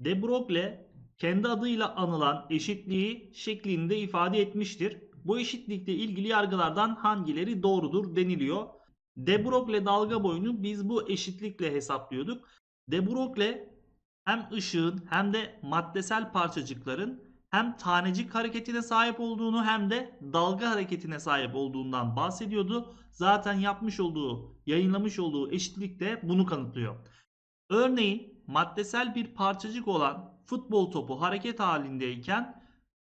De Broglie kendi adıyla anılan eşitliği şeklinde ifade etmiştir. Bu eşitlikle ilgili yargılardan hangileri doğrudur deniliyor. De Broglie dalga boyunu biz bu eşitlikle hesaplıyorduk. De Broglie hem ışığın hem de maddesel parçacıkların hem tanecik hareketine sahip olduğunu hem de dalga hareketine sahip olduğundan bahsediyordu. Zaten yapmış olduğu, yayınlamış olduğu eşitlik de bunu kanıtlıyor. Örneğin maddesel bir parçacık olan futbol topu hareket halindeyken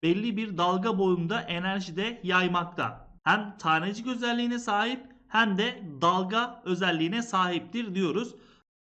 belli bir dalga boyunda enerjide yaymakta. Hem tanecik özelliğine sahip hem de dalga özelliğine sahiptir diyoruz.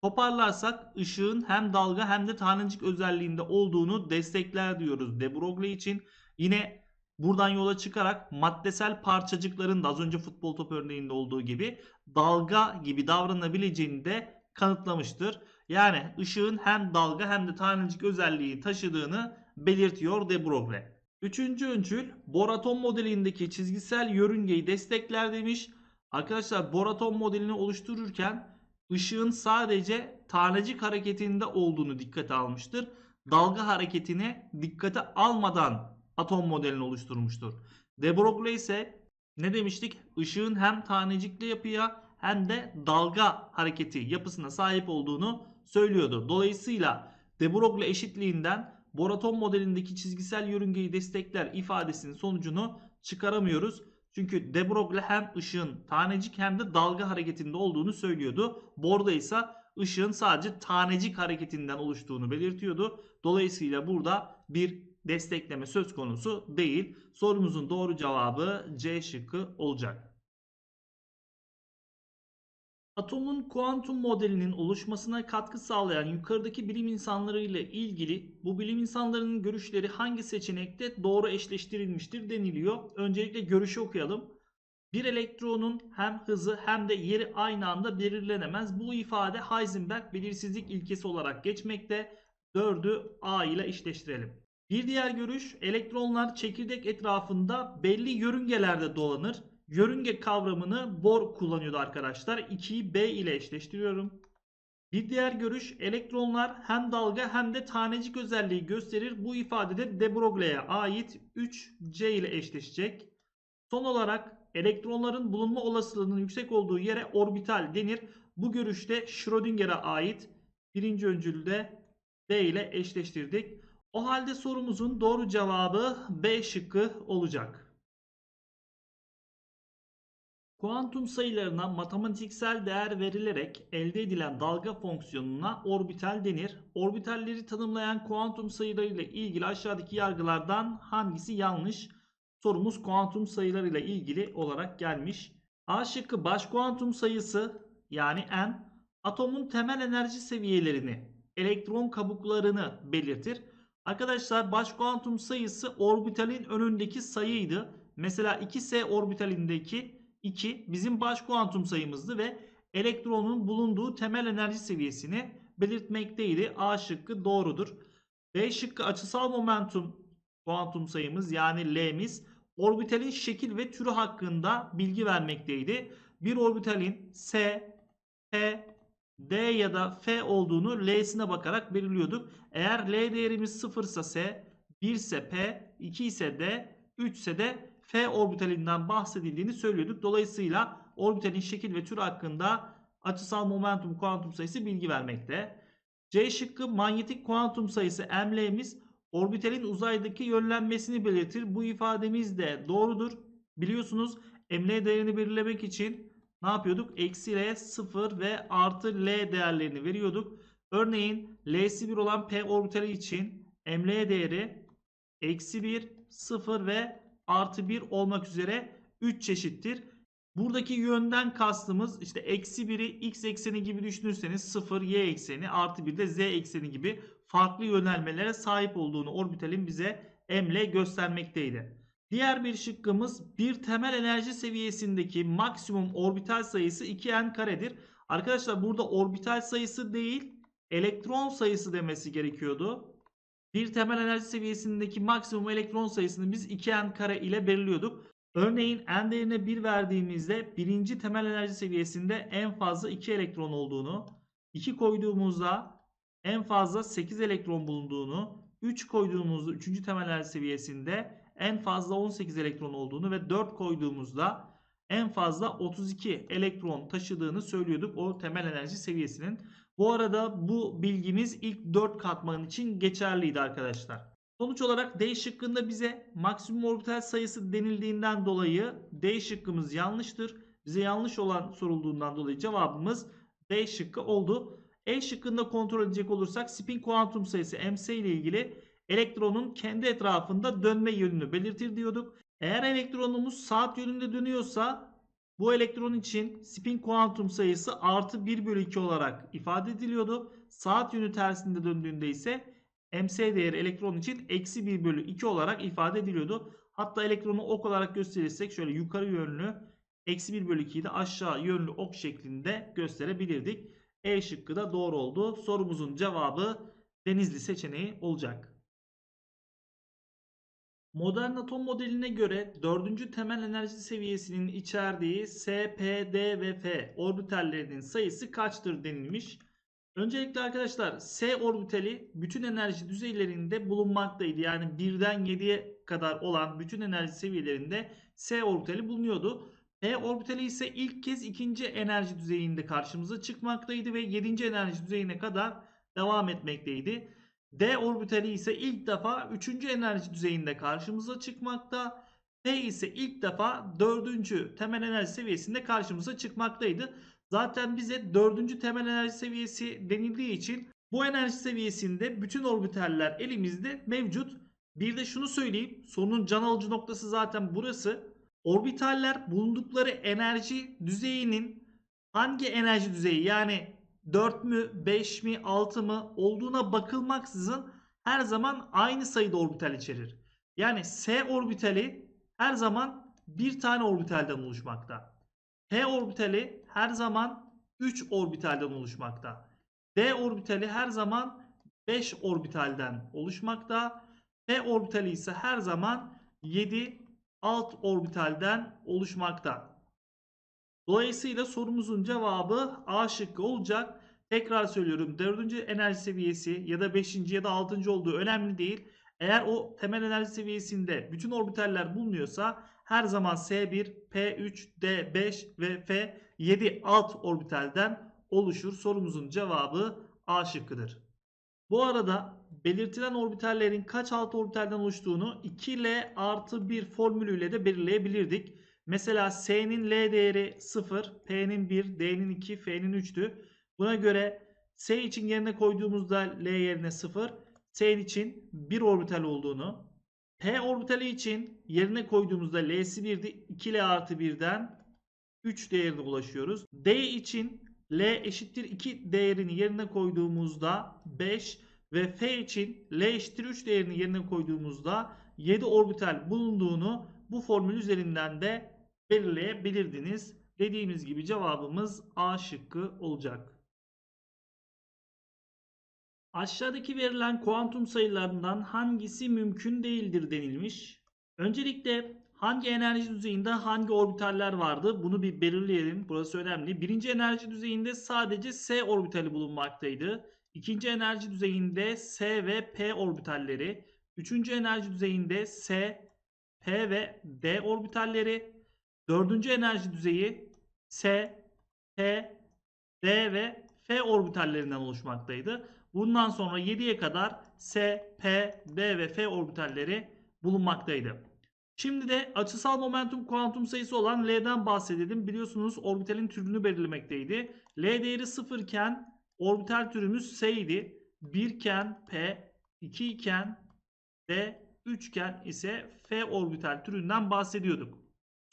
Toparlarsak ışığın hem dalga hem de tanecik özelliğinde olduğunu destekler diyoruz De Broglie için. Yine buradan yola çıkarak maddesel parçacıkların da az önce futbol topu örneğinde olduğu gibi dalga gibi davranabileceğini de kanıtlamıştır. Yani ışığın hem dalga hem de tanecik özelliği taşıdığını belirtiyor De Broglie. Üçüncü öncül Boraton modelindeki çizgisel yörüngeyi destekler demiş. Arkadaşlar Boraton modelini oluştururken ışığın sadece tanecik hareketinde olduğunu dikkate almıştır. Dalga hareketine dikkate almadan atom modelini oluşturmuştur. De Broglie ise ne demiştik? Işığın hem tanecikli yapıya hem de dalga hareketi yapısına sahip olduğunu söylüyordu. Dolayısıyla De Broglie eşitliğinden Boraton modelindeki çizgisel yörüngeyi destekler ifadesinin sonucunu çıkaramıyoruz. Çünkü De Broglie hem ışığın tanecik hem de dalga hareketinde olduğunu söylüyordu. Borda ise ışığın sadece tanecik hareketinden oluştuğunu belirtiyordu. Dolayısıyla burada bir destekleme söz konusu değil. Sorumuzun doğru cevabı C şıkkı olacak. Atomun kuantum modelinin oluşmasına katkı sağlayan yukarıdaki bilim insanları ile ilgili bu bilim insanlarının görüşleri hangi seçenekte doğru eşleştirilmiştir deniliyor. Öncelikle görüşü okuyalım. Bir elektronun hem hızı hem de yeri aynı anda belirlenemez. Bu ifade Heisenberg belirsizlik ilkesi olarak geçmekte. 4'ü A ile eşleştirelim. Bir diğer görüş elektronlar çekirdek etrafında belli yörüngelerde dolanır. Yörünge kavramını Bohr kullanıyordu arkadaşlar. 2'yi B ile eşleştiriyorum. Bir diğer görüş elektronlar hem dalga hem de tanecik özelliği gösterir. Bu ifadede de Broglie'ye ait 3C ile eşleşecek. Son olarak elektronların bulunma olasılığının yüksek olduğu yere orbital denir. Bu görüşte Schrödinger'e ait birinci öncülde B ile eşleştirdik. O halde sorumuzun doğru cevabı B şıkkı olacak. Kuantum sayılarına matematiksel değer verilerek elde edilen dalga fonksiyonuna orbital denir. Orbitalleri tanımlayan kuantum sayıları ile ilgili aşağıdaki yargılardan hangisi yanlış? Sorumuz kuantum sayıları ile ilgili olarak gelmiş. A şıkkı baş kuantum sayısı yani n atomun temel enerji seviyelerini, elektron kabuklarını belirtir. Arkadaşlar baş kuantum sayısı orbitalin önündeki sayıydı. Mesela 2s orbitalindeki 2 bizim baş kuantum sayımızdı ve elektronun bulunduğu temel enerji seviyesini belirtmekteydi. A şıkkı doğrudur. B şıkkı açısal momentum kuantum sayımız yani L'miz orbitalin şekil ve türü hakkında bilgi vermekteydi. Bir orbitalin S, P, D ya da F olduğunu L'sine bakarak belirliyorduk. Eğer L değerimiz 0 ise S, 1 ise P, 2 ise D, 3 ise de F orbitalinden bahsedildiğini söylüyorduk. Dolayısıyla orbitalin şekil ve tür hakkında açısal momentum kuantum sayısı bilgi vermekte. C şıkkı manyetik kuantum sayısı ML'miz orbitalin uzaydaki yönlenmesini belirtir. Bu ifademiz de doğrudur. Biliyorsunuz ML değerini belirlemek için ne yapıyorduk? Eksi L, 0 ve artı L değerlerini veriyorduk. Örneğin L'si 1 olan P orbitali için ML değeri eksi 1, 0 ve artı 1 olmak üzere 3 çeşittir. Buradaki yönden kastımız işte eksi 1'i x ekseni gibi düşünürseniz 0 y ekseni artı 1 de z ekseni gibi farklı yönelmelere sahip olduğunu orbitalin bize m göstermekteydi. Diğer bir şıkkımız bir temel enerji seviyesindeki maksimum orbital sayısı 2n karedir. Arkadaşlar burada orbital sayısı değil elektron sayısı demesi gerekiyordu. Bir temel enerji seviyesindeki maksimum elektron sayısını biz 2n kare ile belirliyorduk. Örneğin n değerine 1 verdiğimizde birinci temel enerji seviyesinde en fazla 2 elektron olduğunu, 2 koyduğumuzda en fazla 8 elektron bulunduğunu, 3 koyduğumuzda 3. temel enerji seviyesinde en fazla 18 elektron olduğunu ve 4 koyduğumuzda en fazla 32 elektron taşıdığını söylüyorduk o temel enerji seviyesinin. Bu arada bu bilgimiz ilk 4 katman için geçerliydi arkadaşlar. Sonuç olarak D şıkkında bize maksimum orbital sayısı denildiğinden dolayı D şıkkımız yanlıştır. Bize yanlış olan sorulduğundan dolayı cevabımız D şıkkı oldu. E şıkkında kontrol edecek olursak spin kuantum sayısı ms ile ilgili elektronun kendi etrafında dönme yönünü belirtir diyorduk. Eğer elektronumuz saat yönünde dönüyorsa bu elektron için spin kuantum sayısı artı 1 bölü 2 olarak ifade ediliyordu. Saat yönü tersinde döndüğünde ise ms değeri elektron için eksi 1 bölü 2 olarak ifade ediliyordu. Hatta elektronu ok olarak gösterirsek şöyle yukarı yönlü eksi 1 bölü 2'yi de aşağı yönlü ok şeklinde gösterebilirdik. E şıkkı da doğru oldu. Sorumuzun cevabı Denizli seçeneği olacak. Modern atom modeline göre 4. temel enerji seviyesinin içerdiği S, P, D ve F orbitallerinin sayısı kaçtır denilmiş. Öncelikle arkadaşlar S orbitali bütün enerji düzeylerinde bulunmaktaydı. Yani 1'den 7'ye kadar olan bütün enerji seviyelerinde S orbitali bulunuyordu. P orbitali ise ilk kez ikinci enerji düzeyinde karşımıza çıkmaktaydı ve 7. enerji düzeyine kadar devam etmekteydi. D orbitali ise ilk defa 3. enerji düzeyinde karşımıza çıkmakta. P ise ilk defa 4. temel enerji seviyesinde karşımıza çıkmaktaydı. Zaten bize 4. temel enerji seviyesi denildiği için bu enerji seviyesinde bütün orbitaller elimizde mevcut. Bir de şunu söyleyeyim. Sorunun can alıcı noktası zaten burası. Orbitaller bulundukları enerji düzeyinin hangi enerji düzeyi yani 4 mü 5 mi 6 mı olduğuna bakılmaksızın her zaman aynı sayıda orbital içerir. Yani S orbitali her zaman bir tane orbitalden oluşmakta. P orbitali her zaman 3 orbitalden oluşmakta. D orbitali her zaman 5 orbitalden oluşmakta. P orbitali ise her zaman 7 alt orbitalden oluşmakta. Dolayısıyla sorumuzun cevabı A şıkkı olacak. Tekrar söylüyorum 4. enerji seviyesi ya da 5. ya da 6. olduğu önemli değil. Eğer o temel enerji seviyesinde bütün orbitaller bulunuyorsa her zaman S1, P3, D5 ve F 7 alt orbitalden oluşur. Sorumuzun cevabı A şıkkıdır. Bu arada belirtilen orbitallerin kaç alt orbitalden oluştuğunu 2L artı 1 formülüyle de belirleyebilirdik. Mesela S'nin L değeri 0, P'nin 1, D'nin 2, F'nin 3'tü. Buna göre S için yerine koyduğumuzda L yerine 0, S için 1 orbital olduğunu, P orbitali için yerine koyduğumuzda L'si 1'di. 2L artı 1'den 3 değerine ulaşıyoruz. D için L eşittir 2 değerini yerine koyduğumuzda 5 ve F için L eşittir 3 değerini yerine koyduğumuzda 7 orbital bulunduğunu bu formül üzerinden de belirleyebilirdiniz. Dediğimiz gibi cevabımız A şıkkı olacak. Aşağıdaki verilen kuantum sayılarından hangisi mümkün değildir denilmiş. Öncelikle hangi enerji düzeyinde hangi orbitaller vardı bunu bir belirleyelim. Burası önemli. Birinci enerji düzeyinde sadece S orbitali bulunmaktaydı. İkinci enerji düzeyinde S ve P orbitalleri. Üçüncü enerji düzeyinde S, P ve D orbitalleri. Dördüncü enerji düzeyi S, P, D ve F orbitallerinden oluşmaktaydı. Bundan sonra 7'ye kadar S, P, D ve F orbitalleri bulunmaktaydı. Şimdi de açısal momentum kuantum sayısı olan L'den bahsedelim. Biliyorsunuz orbitalin türünü belirlemekteydi. L değeri 0 iken orbital türümüz S idi. 1 iken P, 2 iken D, 3 iken ise F orbital türünden bahsediyorduk.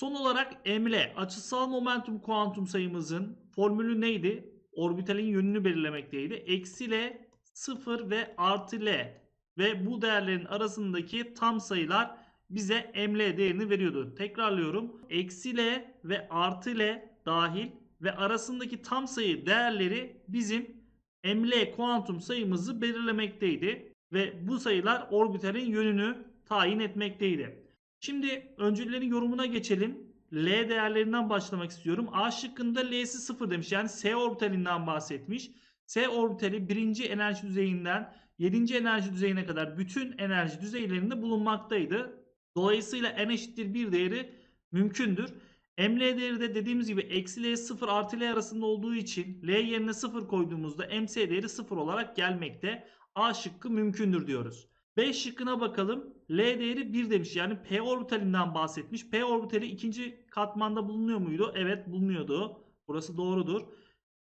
Son olarak emle açısal momentum kuantum sayımızın formülü neydi? Orbitalin yönünü belirlemekteydi. Eksi L 0 ve artı L ve bu değerlerin arasındaki tam sayılar bize eml değerini veriyordu. Tekrarlıyorum. Eksi L ve artı L dahil ve arasındaki tam sayı değerleri bizim eml kuantum sayımızı belirlemekteydi. Ve bu sayılar orbitalin yönünü tayin etmekteydi. Şimdi öncüllerin yorumuna geçelim. L değerlerinden başlamak istiyorum. A şıkkında L'si 0 demiş. Yani S orbitalinden bahsetmiş. S orbitali birinci enerji düzeyinden 7. enerji düzeyine kadar bütün enerji düzeylerinde bulunmaktaydı. Dolayısıyla n eşittir 1 değeri mümkündür. ML değeri de dediğimiz gibi eksi L 0 artı L arasında olduğu için L yerine 0 koyduğumuzda MC değeri 0 olarak gelmekte. A şıkkı mümkündür diyoruz. B şıkkına bakalım. L değeri 1 demiş. Yani P orbitalinden bahsetmiş. P orbitali ikinci katmanda bulunuyor muydu? Evet bulunuyordu. Burası doğrudur.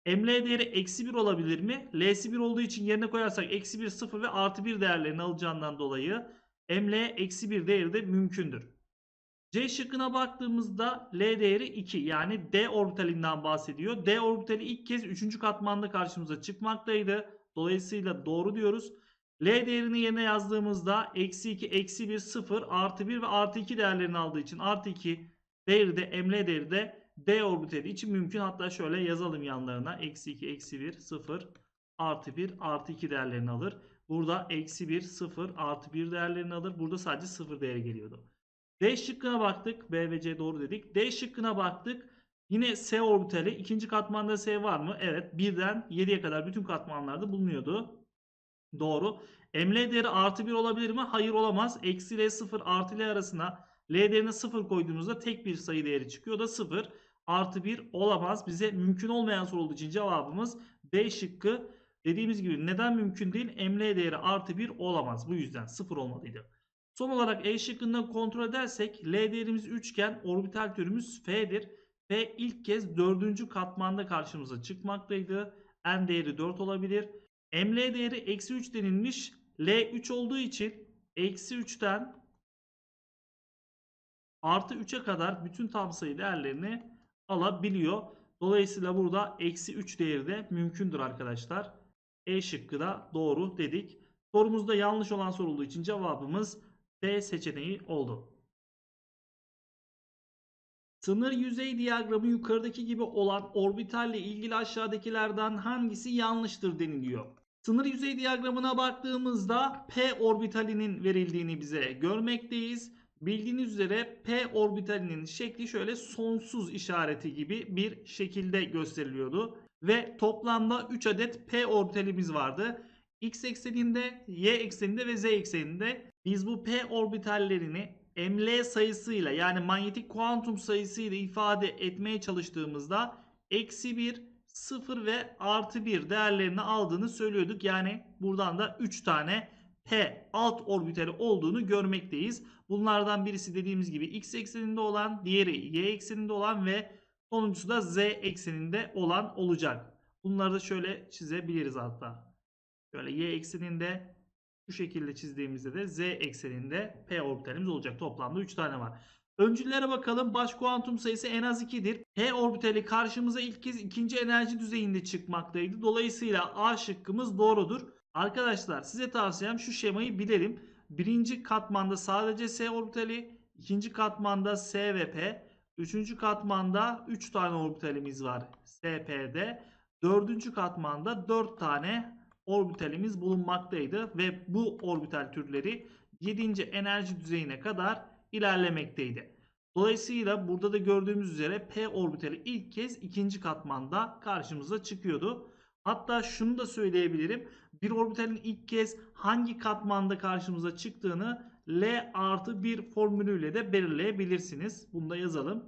ML değeri eksi 1 olabilir mi? L'si 1 olduğu için yerine koyarsak eksi 1, 0 ve artı 1 değerlerini alacağından dolayı ML eksi 1 değeri de mümkündür. C şıkkına baktığımızda L değeri 2 yani D orbitalinden bahsediyor. D orbitali ilk kez 3. katmanda karşımıza çıkmaktaydı. Dolayısıyla doğru diyoruz. L değerini yerine yazdığımızda eksi 2, eksi 1, 0, artı 1 ve artı 2 değerlerini aldığı için artı 2 değeri de ML değeri de D orbitali için mümkün. Hatta şöyle yazalım yanlarına. Eksi 2, eksi 1, 0, artı 1, artı 2 değerlerini alır. Burada eksi 1, 0, artı 1 değerlerini alır. Burada sadece 0 değeri geliyordu. D şıkkına baktık. B ve C doğru dedik. D şıkkına baktık. Yine S orbitali. ikinci katmanda S var mı? Evet. 1'den 7'ye kadar bütün katmanlarda bulunuyordu. Doğru. ML değeri artı 1 olabilir mi? Hayır olamaz. Eksi L 0 artı L arasına L değerine 0 koyduğumuzda tek bir sayı değeri çıkıyor. Da 0. Artı 1 olamaz. Bize mümkün olmayan soru olduğu için cevabımız D şıkkı. Dediğimiz gibi neden mümkün değil? ML değeri artı 1 olamaz. Bu yüzden 0 olmalıydı. Son olarak E şıkkında kontrol edersek L değerimiz 3 iken orbital türümüz F'dir. F ilk kez 4. katmanda karşımıza çıkmaktaydı. N değeri 4 olabilir. ML değeri eksi 3 denilmiş. L 3 olduğu için eksi 3'ten artı 3'e kadar bütün tam sayı değerlerini alabiliyor. Dolayısıyla burada eksi 3 değeri de mümkündür arkadaşlar. E şıkkı da doğru dedik. Sorumuzda yanlış olan sorulduğu için cevabımız D seçeneği oldu. Sınır yüzey diyagramı yukarıdaki gibi olan orbitalle ilgili aşağıdakilerden hangisi yanlıştır deniliyor. Sınır yüzey diyagramına baktığımızda P orbitalinin verildiğini bize görmekteyiz. Bildiğiniz üzere P orbitalinin şekli şöyle sonsuz işareti gibi bir şekilde gösteriliyordu. Ve toplamda 3 adet P orbitalimiz vardı. X ekseninde, Y ekseninde ve Z ekseninde biz bu P orbitallerini ML sayısıyla yani manyetik kuantum sayısıyla ifade etmeye çalıştığımızda eksi 1, 0 ve artı 1 değerlerini aldığını söylüyorduk. Yani buradan da 3 tane P alt orbitali olduğunu görmekteyiz. Bunlardan birisi dediğimiz gibi X ekseninde olan, diğeri Y ekseninde olan ve sonuncusu da Z ekseninde olan olacak. Bunları da şöyle çizebiliriz hatta. Şöyle Y ekseninde şu şekilde çizdiğimizde de Z ekseninde P orbitalimiz olacak. Toplamda 3 tane var. Öncüllere bakalım. Baş kuantum sayısı en az 2'dir. P orbitali karşımıza ilk kez ikinci enerji düzeyinde çıkmaktaydı. Dolayısıyla A şıkkımız doğrudur. Arkadaşlar size tavsiyem şu şemayı bilelim. Birinci katmanda sadece S orbitali, ikinci katmanda S ve P, üçüncü katmanda 3 tane orbitalimiz var SP'de. Dördüncü katmanda 4 tane orbitalimiz bulunmaktaydı ve bu orbital türleri 7. enerji düzeyine kadar ilerlemekteydi. Dolayısıyla burada da gördüğümüz üzere P orbitali ilk kez ikinci katmanda karşımıza çıkıyordu. Hatta şunu da söyleyebilirim. Bir orbitalin ilk kez hangi katmanda karşımıza çıktığını L artı 1 formülüyle de belirleyebilirsiniz. Bunu da yazalım.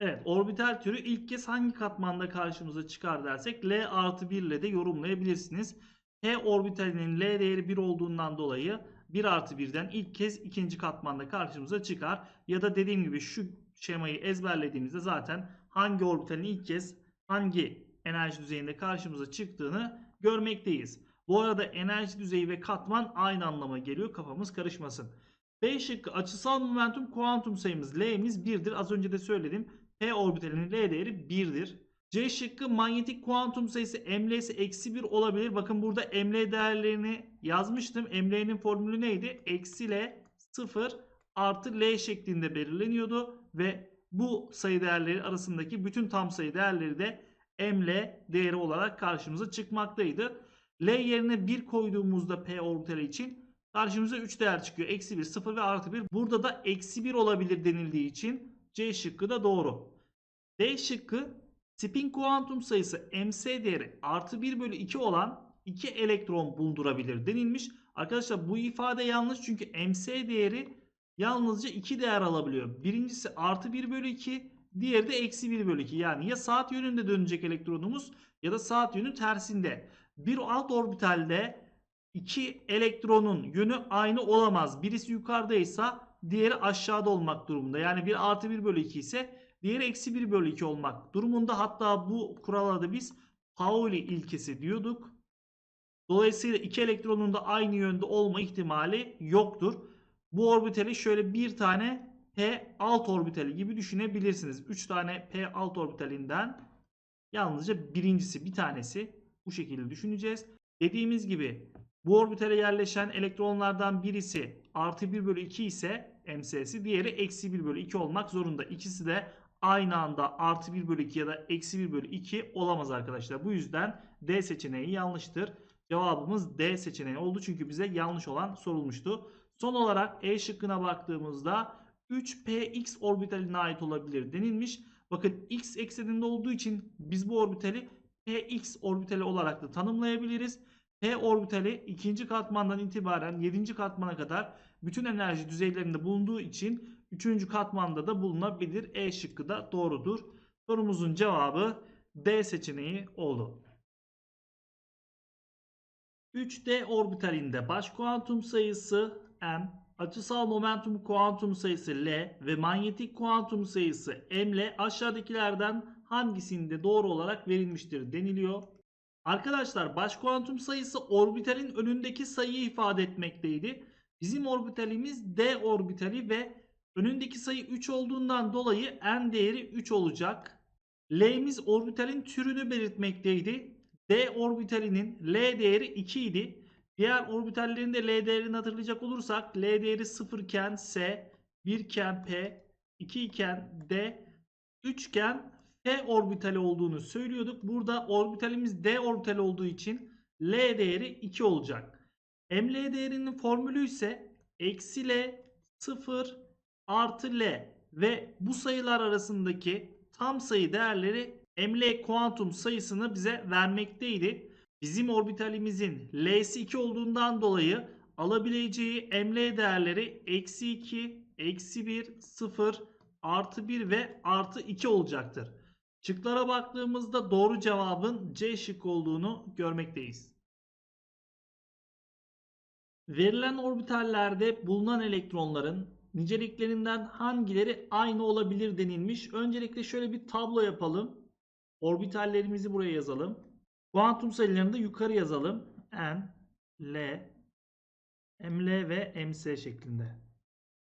Evet orbital türü ilk kez hangi katmanda karşımıza çıkar dersek L artı 1 ile de yorumlayabilirsiniz. P orbitalinin L değeri 1 olduğundan dolayı 1 artı 1'den ilk kez ikinci katmanda karşımıza çıkar. Ya da dediğim gibi şu şemayı ezberlediğimizde zaten hangi orbitalin ilk kez hangi enerji düzeyinde karşımıza çıktığını görmekteyiz. Bu arada enerji düzeyi ve katman aynı anlama geliyor. Kafamız karışmasın. B şıkkı açısal momentum kuantum sayımız L'miz 1'dir. Az önce de söyledim. P orbitalinin L değeri 1'dir. C şıkkı manyetik kuantum sayısı ML'si eksi 1 olabilir. Bakın burada ML değerlerini yazmıştım. ML'nin formülü neydi? Eksi L 0 artı L şeklinde belirleniyordu. Ve bu sayı değerleri arasındaki bütün tam sayı değerleri de ML değeri olarak karşımıza çıkmaktaydı. L yerine 1 koyduğumuzda P orbitali için karşımıza 3 değer çıkıyor. Eksi 1, 0 ve artı 1. Burada da eksi 1 olabilir denildiği için C şıkkı da doğru. D şıkkı Spin kuantum sayısı ms değeri artı 1 bölü 2 olan 2 elektron bulundurabilir denilmiş. Arkadaşlar bu ifade yanlış çünkü ms değeri yalnızca 2 değer alabiliyor. Birincisi artı 1 bölü 2 diğeri de eksi 1 bölü 2. Yani ya saat yönünde dönecek elektronumuz ya da saat yönü tersinde. Bir alt orbitalde iki elektronun yönü aynı olamaz. Birisi yukarıdaysa diğeri aşağıda olmak durumunda. Yani bir artı 1 bölü 2 ise diğeri eksi 1 bölü 2 olmak durumunda. Hatta bu kurala da biz Pauli ilkesi diyorduk. Dolayısıyla iki elektronun da aynı yönde olma ihtimali yoktur. Bu orbitali şöyle bir tane P alt orbitali gibi düşünebilirsiniz. 3 tane P alt orbitalinden yalnızca birincisi bir tanesi bu şekilde düşüneceğiz. Dediğimiz gibi bu orbitale yerleşen elektronlardan birisi artı 1 bölü 2 ise MS'si diğeri eksi 1 bölü 2 olmak zorunda. İkisi de aynı anda artı 1 bölü 2 ya da eksi 1 bölü 2 olamaz arkadaşlar. Bu yüzden D seçeneği yanlıştır. Cevabımız D seçeneği oldu çünkü bize yanlış olan sorulmuştu. Son olarak E şıkkına baktığımızda 3px orbitaline ait olabilir denilmiş. Bakın x ekseninde olduğu için biz bu orbitali px orbitali olarak da tanımlayabiliriz. P orbitali ikinci katmandan itibaren 7. katmana kadar bütün enerji düzeylerinde bulunduğu için 3. katmanda da bulunabilir. E şıkkı da doğrudur. Sorumuzun cevabı D seçeneği oldu. 3D orbitalinde baş kuantum sayısı m, açısal momentum kuantum sayısı L ve manyetik kuantum sayısı M ile aşağıdakilerden hangisinde doğru olarak verilmiştir deniliyor. Arkadaşlar baş kuantum sayısı orbitalin önündeki sayıyı ifade etmekteydi. Bizim orbitalimiz D orbitali ve önündeki sayı 3 olduğundan dolayı n değeri 3 olacak. L'miz orbitalin türünü belirtmekteydi. D orbitalinin L değeri 2 idi. Diğer orbitallerin de L değerini hatırlayacak olursak L değeri 0 iken S, 1 iken P, 2 iken D, 3 iken F orbitali olduğunu söylüyorduk. Burada orbitalimiz D orbitali olduğu için L değeri 2 olacak. ML değerinin formülü ise eksi L 0 artı L ve bu sayılar arasındaki tam sayı değerleri ML kuantum sayısını bize vermekteydi. Bizim orbitalimizin L'si 2 olduğundan dolayı alabileceği ML değerleri eksi 2, eksi 1, 0, artı 1 ve artı 2 olacaktır. Şıklara baktığımızda doğru cevabın C şık olduğunu görmekteyiz. Verilen orbitallerde bulunan elektronların niceliklerinden hangileri aynı olabilir denilmiş. Öncelikle şöyle bir tablo yapalım. Orbitallerimizi buraya yazalım. Kuantum sayılarını da yukarı yazalım. N, L, ML ve MS şeklinde.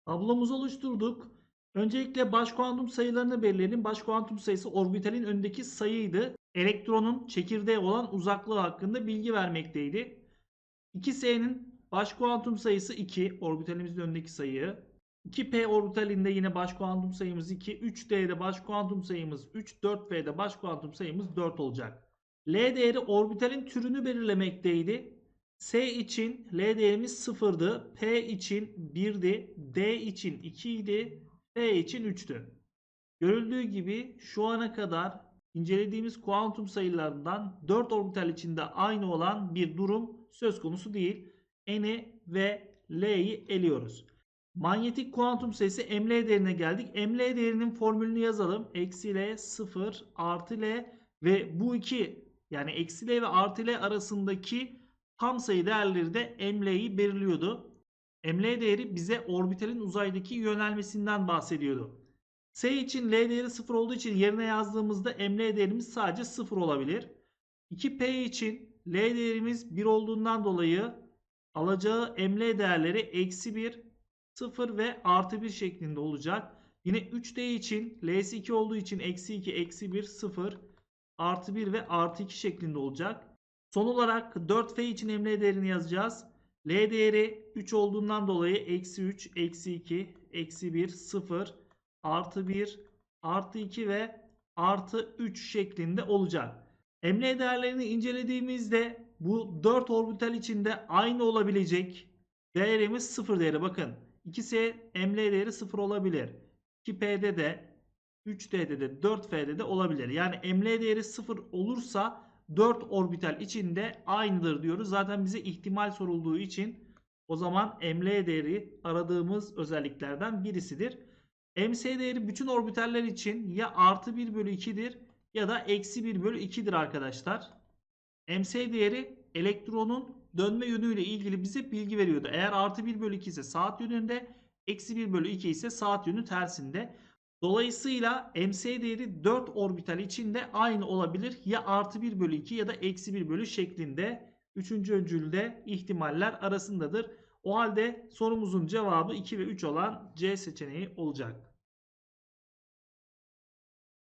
Tablomuzu oluşturduk. Öncelikle baş kuantum sayılarını belirleyelim. Baş kuantum sayısı orbitalin önündeki sayıydı. Elektronun çekirdeğe olan uzaklığı hakkında bilgi vermekteydi. 2S'nin baş kuantum sayısı 2. Orbitalimizin önündeki sayı. 2p orbitalinde yine baş kuantum sayımız 2. 3d'de baş kuantum sayımız 3. 4p'de baş kuantum sayımız 4 olacak. L değeri orbitalin türünü belirlemekteydi. S için L değerimiz 0'dı. P için 1'di. D için 2 idi. F için 3'tü. Görüldüğü gibi şu ana kadar incelediğimiz kuantum sayılarından 4 orbital içinde aynı olan bir durum söz konusu değil. N'i ve L'yi eliyoruz. Manyetik kuantum sayısı ML değerine geldik. ML değerinin formülünü yazalım. Eksi L 0 artı L ve bu iki yani eksi L ve artı L arasındaki tam sayı değerleri de ML'yi belirliyordu. ML değeri bize orbitalin uzaydaki yönelmesinden bahsediyordu. S için L değeri 0 olduğu için yerine yazdığımızda ML değerimiz sadece 0 olabilir. 2P için L değerimiz 1 olduğundan dolayı alacağı ML değerleri eksi 1, 0 ve artı 1 şeklinde olacak. Yine 3D için L'si 2 olduğu için eksi 2, eksi 1, 0, artı 1 ve artı 2 şeklinde olacak. Son olarak 4F için emre değerini yazacağız. L değeri 3 olduğundan dolayı eksi 3, eksi 2, eksi 1, 0, artı 1, artı 2 ve artı 3 şeklinde olacak. Emre değerlerini incelediğimizde bu 4 orbital içinde aynı olabilecek değerimiz 0 değeri. Bakın 2S emre değeri 0 olabilir. 2P'de de 3D'de de 4F'de de olabilir. Yani ML değeri 0 olursa 4 orbital içinde aynıdır diyoruz. Zaten bize ihtimal sorulduğu için o zaman ML değeri aradığımız özelliklerden birisidir. MC değeri bütün orbitaller için ya artı 1 bölü 2'dir ya da eksi 1 bölü 2'dir arkadaşlar. MC değeri elektronun dönme yönüyle ilgili bize bilgi veriyordu. Eğer artı 1 bölü 2 ise saat yönünde, eksi 1 bölü 2 ise saat yönü tersinde. Dolayısıyla MC değeri 4 orbital içinde aynı olabilir. Ya artı 1 bölü 2 ya da eksi 1 bölü şeklinde. Üçüncü öncülde ihtimaller arasındadır. O halde sorumuzun cevabı 2 ve 3 olan C seçeneği olacak.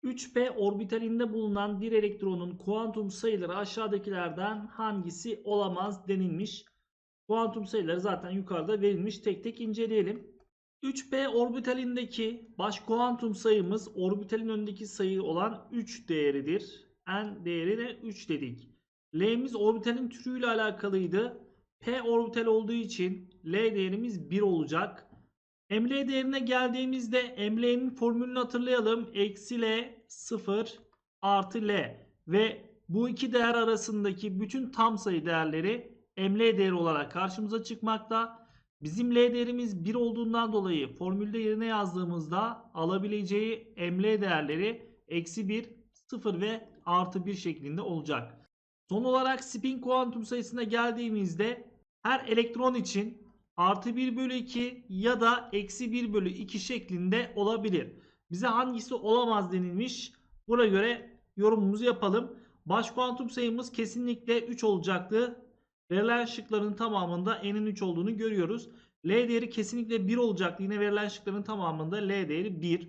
3p orbitalinde bulunan bir elektronun kuantum sayıları aşağıdakilerden hangisi olamaz denilmiş. Kuantum sayıları zaten yukarıda verilmiş. Tek tek inceleyelim. 3p orbitalindeki baş kuantum sayımız orbitalin önündeki sayı olan 3 değeridir. n değerine 3 dedik. L'miz orbitalin türüyle alakalıydı. P orbital olduğu için L değerimiz 1 olacak. ML değerine geldiğimizde ML'nin formülünü hatırlayalım. Eksi L 0 artı L ve bu iki değer arasındaki bütün tam sayı değerleri ML değeri olarak karşımıza çıkmakta. Bizim L değerimiz 1 olduğundan dolayı formülde yerine yazdığımızda alabileceği ML değerleri eksi 1, 0 ve artı 1 şeklinde olacak. Son olarak spin kuantum sayısına geldiğimizde her elektron için artı 1 bölü 2 ya da eksi 1 bölü 2 şeklinde olabilir. Bize hangisi olamaz denilmiş. Buna göre yorumumuzu yapalım. Baş kuantum sayımız kesinlikle 3 olacaktı. Verilen şıkların tamamında n'in 3 olduğunu görüyoruz. L değeri kesinlikle 1 olacaktı. Yine verilen şıkların tamamında L değeri 1.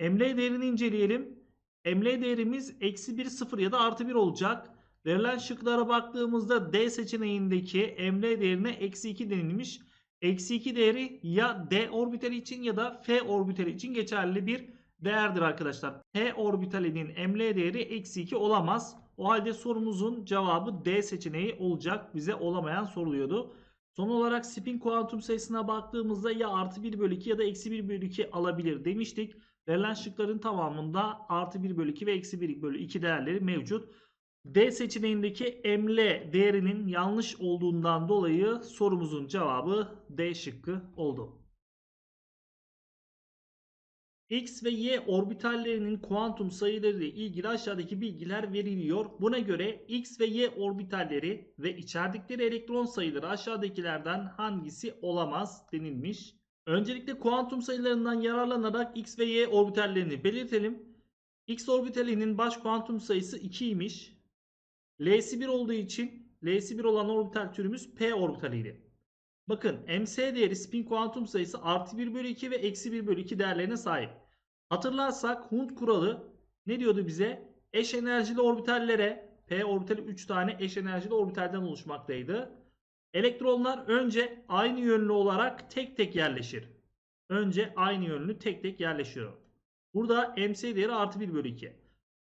ML değerini inceleyelim. ML değerimiz eksi 1, 0 ya da artı 1 olacak. Verilen şıklara baktığımızda D seçeneğindeki ML değerine eksi 2 denilmiş. Eksi 2 değeri ya D orbitali için ya da F orbitali için geçerli bir değerdir arkadaşlar. P orbitalinin ML değeri eksi 2 olamaz. O halde sorumuzun cevabı D seçeneği olacak. Bize olamayan soruluyordu. Son olarak spin kuantum sayısına baktığımızda ya artı 1 bölü 2 ya da eksi 1 bölü 2 alabilir demiştik. Verilen şıkların tamamında artı 1 bölü 2 ve eksi 1 bölü 2 değerleri mevcut. D seçeneğindeki ML değerinin yanlış olduğundan dolayı sorumuzun cevabı D şıkkı oldu. X ve Y orbitallerinin kuantum sayıları ile ilgili aşağıdaki bilgiler veriliyor. Buna göre X ve Y orbitalleri ve içerdikleri elektron sayıları aşağıdakilerden hangisi olamaz denilmiş. Öncelikle kuantum sayılarından yararlanarak X ve Y orbitallerini belirtelim. X orbitalinin baş kuantum sayısı 2 imiş. L'si 1 olduğu için L'si 1 olan orbital türümüz P orbitaliydi. Bakın MC değeri spin kuantum sayısı artı 1 bölü 2 ve eksi 1 bölü 2 değerlerine sahip. Hatırlarsak Hund kuralı ne diyordu bize? Eş enerjili orbitallere P orbitali 3 tane eş enerjili orbitalden oluşmaktaydı. Elektronlar önce aynı yönlü olarak tek tek yerleşir. Önce aynı yönlü tek tek yerleşiyor. Burada MC değeri artı 1 bölü 2.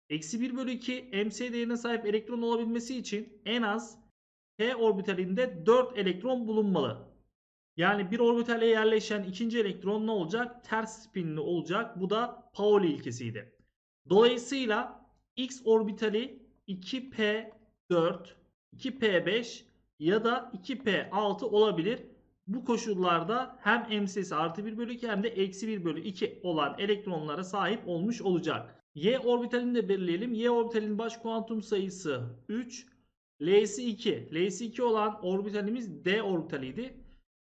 Eksi 1 bölü 2 MC değerine sahip elektron olabilmesi için en az P orbitalinde 4 elektron bulunmalı. Yani bir orbitale yerleşen ikinci elektron ne olacak? Ters spinli olacak. Bu da Pauli ilkesiydi. Dolayısıyla X orbitali 2P4, 2P5 ya da 2P6 olabilir. Bu koşullarda hem MC'si artı 1 bölü 2 hem de eksi 1 bölü 2 olan elektronlara sahip olmuş olacak. Y orbitalini de belirleyelim. Y orbitalinin baş kuantum sayısı 3. L'si 2. L'si 2 olan orbitalimiz D orbitaliydi.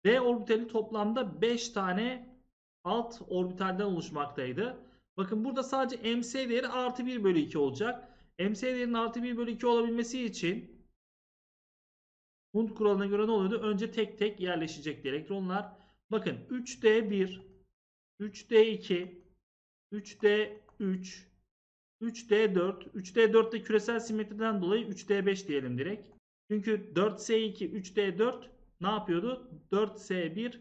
D orbitali toplamda 5 tane alt orbitalden oluşmaktaydı. Bakın burada sadece MC değeri artı 1 bölü 2 olacak. MC değerinin artı 1 bölü 2 olabilmesi için Hund kuralına göre ne oluyordu? Önce tek tek yerleşecekti elektronlar. Bakın 3D1, 3D2, 3D3, 3D4, 3D4'te küresel simetriden dolayı 3D5 diyelim direkt. Çünkü 4S2, 3D4 ne yapıyordu? 4S1,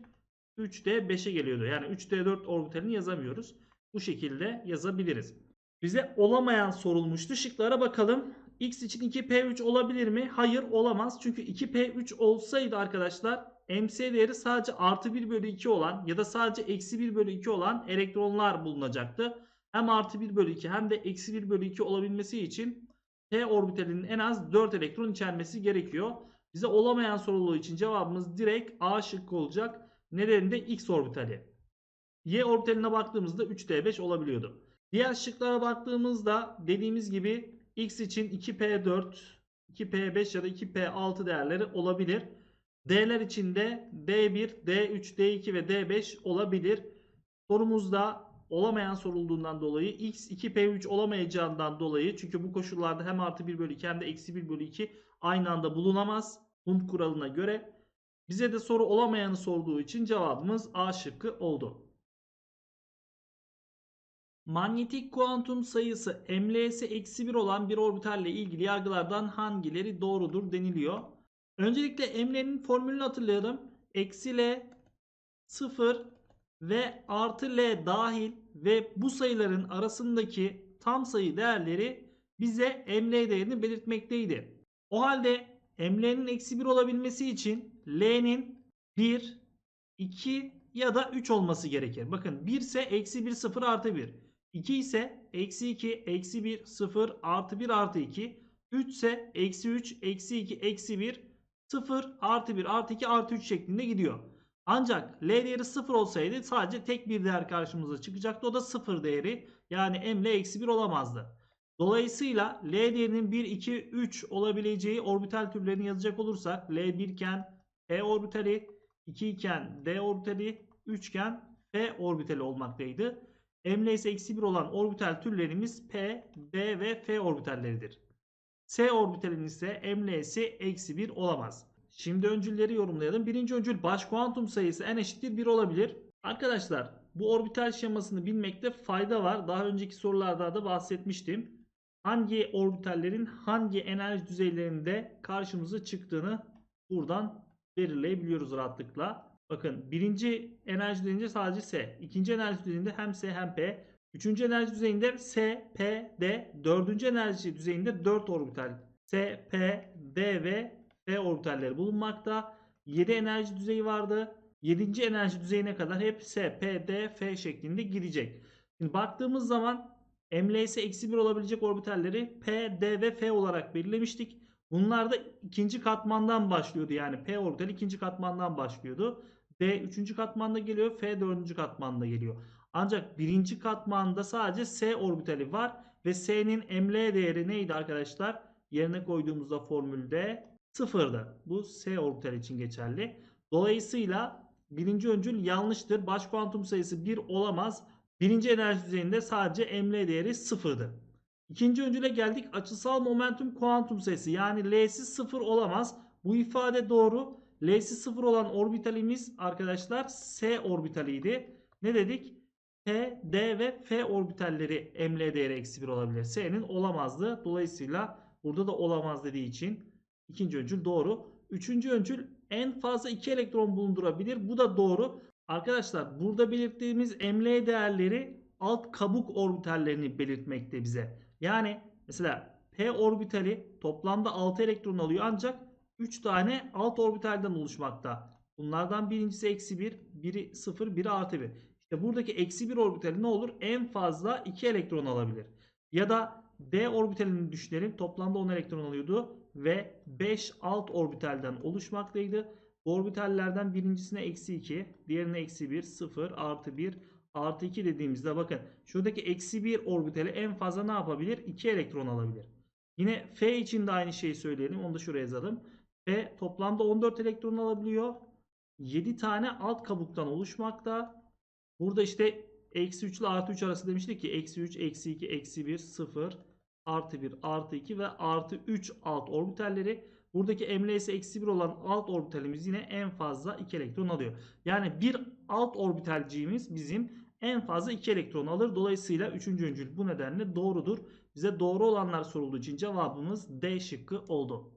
3D5'e geliyordu. Yani 3D4 orbitalini yazamıyoruz. Bu şekilde yazabiliriz. Bize olamayan sorulmuştu. Şıklara bakalım. X için 2P3 olabilir mi? Hayır olamaz. Çünkü 2P3 olsaydı arkadaşlar MC değeri sadece artı 1 bölü 2 olan ya da sadece eksi 1 bölü 2 olan elektronlar bulunacaktı. Hem artı 1 bölü 2 hem de eksi 1 bölü 2 olabilmesi için P orbitalinin en az 4 elektron içermesi gerekiyor. Bize olamayan sorulduğu için cevabımız direkt A şıkkı olacak. Nedeni de X orbitali. Y orbitaline baktığımızda 3D5 olabiliyordu. Diğer şıklara baktığımızda dediğimiz gibi X için 2P4, 2P5 ya da 2P6 değerleri olabilir. D'ler için de D1, D3, D2 ve D5 olabilir. Sorumuzda olamayan sorulduğundan dolayı X 2P3 olamayacağından dolayı çünkü bu koşullarda hem artı 1 bölü 2 hem de eksi 1 bölü 2 aynı anda bulunamaz. Hund kuralına göre. Bize de soru olamayanı sorduğu için cevabımız A şıkkı oldu. Manyetik kuantum sayısı ml'si eksi 1 olan bir orbitalle ilgili yargılardan hangileri doğrudur deniliyor. Öncelikle ml'nin formülünü hatırlayalım. Eksi l 0 ve artı l dahil ve bu sayıların arasındaki tam sayı değerleri bize ml değerini belirtmekteydi. O halde ml'nin eksi 1 olabilmesi için l'nin 1, 2 ya da 3 olması gerekir. Bakın 1 ise eksi 1 0 artı 1. 2 ise eksi 2 eksi 1 0 artı 1 artı 2. 3 ise eksi 3 eksi 2 eksi 1 0 artı 1 artı 2 artı 3 şeklinde gidiyor. Ancak L değeri 0 olsaydı sadece tek bir değer karşımıza çıkacaktı. O da 0 değeri. Yani M ile eksi 1 olamazdı. Dolayısıyla L değerinin 1, 2, 3 olabileceği orbital türlerini yazacak olursak L 1 iken P orbitali, 2 iken D orbitali, 3 iken F orbitali olmaktaydı. M ile ise eksi 1 olan orbital türlerimiz P, D ve F orbitalleridir. S orbitalinin ise M ise eksi 1 olamaz. Şimdi öncülleri yorumlayalım. Birinci öncül baş kuantum sayısı n eşittir 1 olabilir. Arkadaşlar bu orbital şemasını bilmekte fayda var. Daha önceki sorularda da bahsetmiştim. Hangi orbitallerin hangi enerji düzeylerinde karşımıza çıktığını buradan belirleyebiliyoruz rahatlıkla. Bakın birinci enerji düzeyinde sadece S. ikinci enerji düzeyinde hem S hem P. Üçüncü enerji düzeyinde S, P, D. Dördüncü enerji düzeyinde 4 orbital. S, P, D ve F orbitalleri bulunmakta. 7 enerji düzeyi vardı. 7. enerji düzeyine kadar hep S, P, D, F şeklinde gidecek. Şimdi baktığımız zaman MLS eksi 1 olabilecek orbitalleri P, D ve F olarak belirlemiştik. Bunlar da ikinci katmandan başlıyordu. Yani P orbitali ikinci katmandan başlıyordu. D üçüncü katmanda geliyor. F dördüncü katmanda geliyor. Ancak birinci katmanda sadece S orbitali var. Ve S'nin ML değeri neydi arkadaşlar? Yerine koyduğumuzda formülde sıfırdı. Bu S orbital için geçerli. Dolayısıyla birinci öncül yanlıştır. Baş kuantum sayısı 1 olamaz. Birinci enerji düzeyinde sadece ML değeri sıfırdı. İkinci öncüle geldik. Açısal momentum kuantum sayısı yani L'si sıfır olamaz. Bu ifade doğru. L'si sıfır olan orbitalimiz arkadaşlar S orbitaliydi. Ne dedik? P, D ve F orbitalleri ML değeri eksi 1 olabilir. S'nin olamazdı. Dolayısıyla burada da olamaz dediği için ikinci öncül doğru. Üçüncü öncül en fazla 2 elektron bulundurabilir. Bu da doğru. Arkadaşlar burada belirttiğimiz ML değerleri alt kabuk orbitallerini belirtmekte bize. Yani mesela P orbitali toplamda 6 elektron alıyor ancak 3 tane alt orbitalden oluşmakta. Bunlardan birincisi eksi 1, biri 0, biri artı 1. İşte buradaki eksi 1 orbitali ne olur? En fazla 2 elektron alabilir. Ya da D orbitalini düşünelim. Toplamda 10 elektron alıyordu ve 5 alt orbitalden oluşmaktaydı. Bu orbitallerden birincisine eksi 2, diğerine eksi 1, 0, artı 1, artı 2 dediğimizde bakın şuradaki eksi 1 orbitali en fazla ne yapabilir? 2 elektron alabilir. Yine F için de aynı şeyi söyleyelim. Onu da şuraya yazalım. F toplamda 14 elektron alabiliyor. 7 tane alt kabuktan oluşmakta. Burada işte eksi 3 ile artı 3 arası demiştik ki eksi 3, eksi 2, eksi 1, 0, artı 1, artı 2 ve artı 3 alt orbitalleri. Buradaki ML'si eksi 1 olan alt orbitalimiz yine en fazla 2 elektron alıyor. Yani bir alt orbitalciğimiz bizim en fazla 2 elektron alır. Dolayısıyla 3. öncül bu nedenle doğrudur. Bize doğru olanlar sorulduğu için cevabımız D şıkkı oldu.